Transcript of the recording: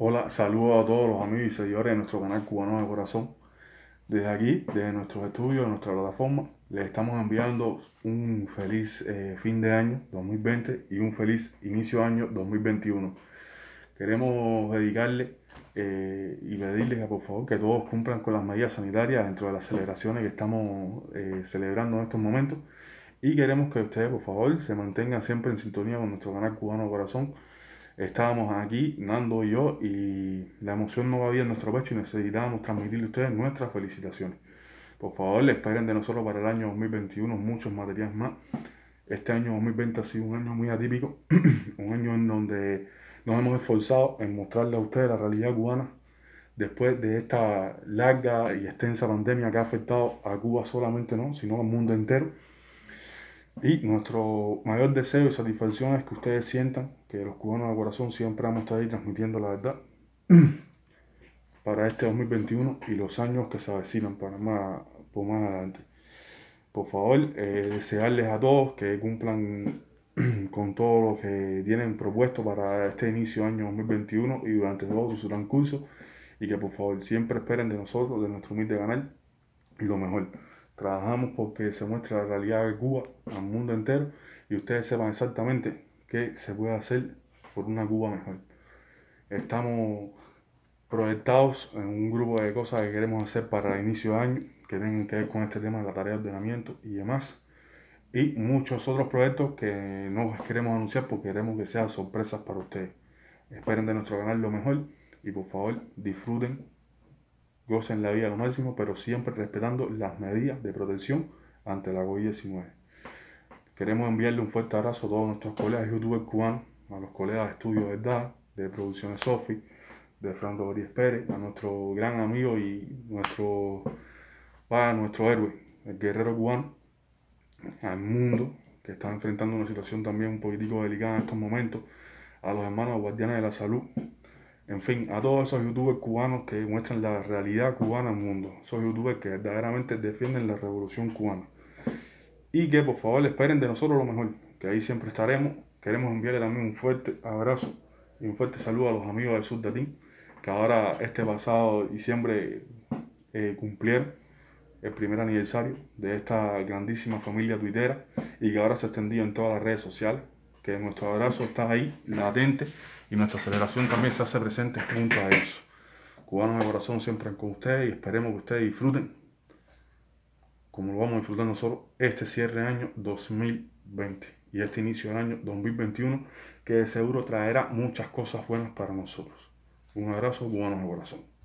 Hola, saludos a todos los amigos y seguidores de nuestro canal Cubano de Corazón. Desde aquí, desde nuestros estudios, de nuestra plataforma, les estamos enviando un feliz eh, fin de año 2020 y un feliz inicio de año 2021. Queremos dedicarle eh, y pedirles que por favor que todos cumplan con las medidas sanitarias dentro de las celebraciones que estamos eh, celebrando en estos momentos y queremos que ustedes por favor se mantengan siempre en sintonía con nuestro canal Cubano de Corazón estábamos aquí, Nando y yo, y la emoción no había en nuestro pecho y necesitábamos transmitirle a ustedes nuestras felicitaciones. Por favor, esperen de nosotros para el año 2021 muchos materiales más. Este año 2020 ha sido un año muy atípico, un año en donde nos hemos esforzado en mostrarle a ustedes la realidad cubana después de esta larga y extensa pandemia que ha afectado a Cuba solamente, no, sino al mundo entero y nuestro mayor deseo y satisfacción es que ustedes sientan que los cubanos de corazón siempre vamos a estar ahí transmitiendo la verdad para este 2021 y los años que se avecinan para más, por más adelante. Por favor, eh, desearles a todos que cumplan con todo lo que tienen propuesto para este inicio de año 2021 y durante todo su transcurso y que por favor siempre esperen de nosotros, de nuestro humilde canal y lo mejor. Trabajamos porque se muestre la realidad de Cuba al mundo entero y ustedes sepan exactamente qué se puede hacer por una Cuba mejor. Estamos proyectados en un grupo de cosas que queremos hacer para el inicio de año que tengan que ver con este tema de la tarea de ordenamiento y demás. Y muchos otros proyectos que no queremos anunciar porque queremos que sean sorpresas para ustedes. Esperen de nuestro canal lo mejor y por favor disfruten gocen la vida lo máximo, pero siempre respetando las medidas de protección ante la COVID-19. Queremos enviarle un fuerte abrazo a todos nuestros colegas youtubers cubanos, a los colegas de Estudio Verdad, de Producciones Sofi, de Fernando Boris Pérez, a nuestro gran amigo y nuestro, nuestro héroe, el guerrero cubano, al mundo, que está enfrentando una situación también un poquitico delicada en estos momentos, a los hermanos guardianes de la salud, en fin, a todos esos youtubers cubanos que muestran la realidad cubana al mundo. Esos youtubers que verdaderamente defienden la revolución cubana. Y que por favor esperen de nosotros lo mejor, que ahí siempre estaremos. Queremos enviarle también un fuerte abrazo y un fuerte saludo a los amigos del sur de Latín, que ahora este pasado diciembre eh, cumplieron el primer aniversario de esta grandísima familia tuitera y que ahora se extendió en todas las redes sociales. Nuestro abrazo está ahí, latente y nuestra celebración también se hace presente junto a eso. Cubanos de corazón siempre con ustedes y esperemos que ustedes disfruten, como lo vamos a disfrutar nosotros, este cierre año 2020 y este inicio del año 2021, que de seguro traerá muchas cosas buenas para nosotros. Un abrazo, cubanos de corazón.